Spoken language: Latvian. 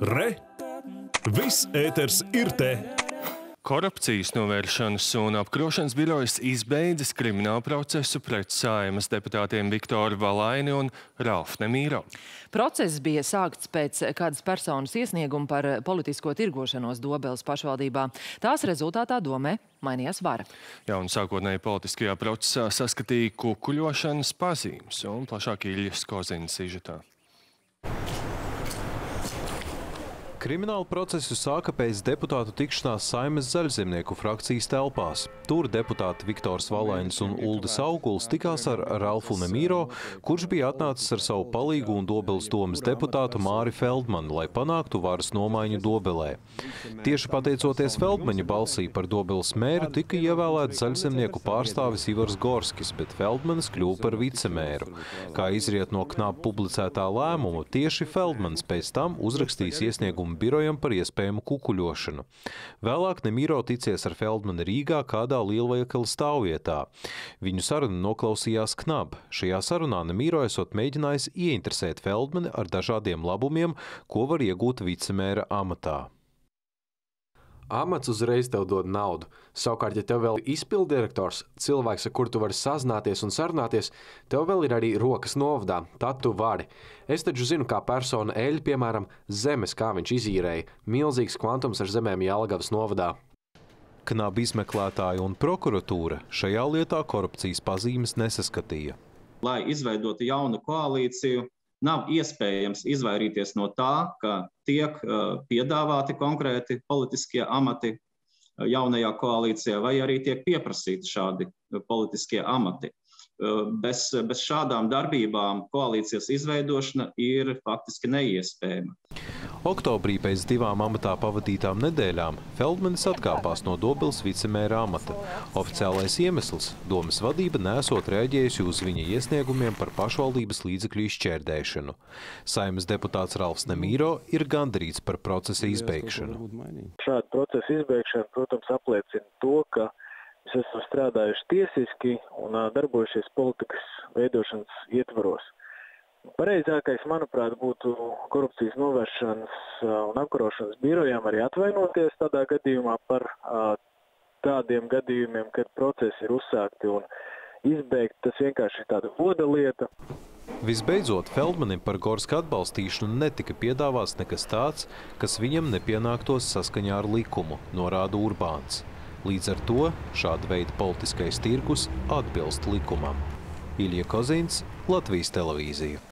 Re! Viss ēters ir te! Korupcijas novēršanas un apkrošanas birojas izbeidzis kriminālu procesu pret saimas deputātiem Viktoru Valaini un Ralfu Nemīro. Process bija sākts pēc kādas personas iesnieguma par politisko tirgošanos Dobeles pašvaldībā. Tās rezultātā domē mainījās vara. Jā, un sākotnēji politiskajā procesā saskatīja kukuļošanas pazīmes un plašāk Iļas Kozinas sižetā. Kriminālu procesu sāka pēc deputātu tikšanās Saimes zaļzemnieku frakcijas telpās. Tur deputāti Viktors Valainis un Uldis Auguls tikās ar Ralfu Nemīro, kurš bija atnācis ar savu palīgu un Dobeles domas deputātu Māri Feldmanu, lai panāktu varas nomaiņu Dobelē. Tieši pateicoties Feldmaņa balsī par Dobeles mēru, tika ievēlēts zaļzemnieku pārstāvis Ivars Gorskis, bet Feldmanis kļuva par vicemēru. Kā izriet no knāp publicētā lēmuma, tieši Feldmans pēc tam uzrakstīs iesniegumu uzņēmumu birojam par iespējamu kukuļošanu. Vēlāk Nemīro ticies ar Feldmanu Rīgā kādā lielveikala stāvvietā. Viņu sarunu noklausījās Knab. Šajā sarunā Nemīro esot mēģinājis ieinteresēt Feldmani ar dažādiem labumiem, ko var iegūt vicemēra amatā amats uzreiz tev dod naudu. Savukārt, ja tev vēl ir izpildirektors, cilvēks, ar kuru tu vari sazināties un sarunāties, tev vēl ir arī rokas novada, tad tu vari. Es taču zinu, kā persona eļļa, piemēram, zemes, kā viņš izīrēja. Milzīgs kvantums ar zemēm Jālgavas novadā. Knaba izmeklētāja un prokuratūra šajā lietā korupcijas pazīmes nesaskatīja. Lai izveidotu jaunu koalīciju, nav iespējams izvairīties no tā, ka tiek piedāvāti konkrēti politiskie amati jaunajā koalīcijā, vai arī tiek pieprasīti šādi politiskie amati. Bez, bez šādām darbībām koalīcijas izveidošana ir faktiski neiespējama. Oktobrī pēc divām amatā pavadītām nedēļām Feldmanis atkāpās no Dobils vicemēra amata. Oficiālais iemesls – domas vadība nesot reaģējusi uz viņa iesniegumiem par pašvaldības līdzekļu izšķērdēšanu. Saimas deputāts Ralfs Nemīro ir gandarīts par procesa izbeigšanu. Šāda procesa izbeigšana, protams, apliecina to, ka mēs esam strādājuši tiesiski un darbojušies politikas veidošanas ietvaros. Pareizākais, manuprāt, būtu korupcijas novēršanas un apkarošanas birojām arī atvainoties tādā gadījumā par tādiem gadījumiem, kad procesi ir uzsākti un izbeigti. Tas vienkārši ir tāda goda lieta. Visbeidzot, Feldmanim par Gorska atbalstīšanu netika piedāvāts nekas tāds, kas viņam nepienāktos saskaņā ar likumu, norāda Urbāns. Līdz ar to šāda veida politiskais tirgus atbilst likumam. Ilja Kozīns, Latvijas televīzija.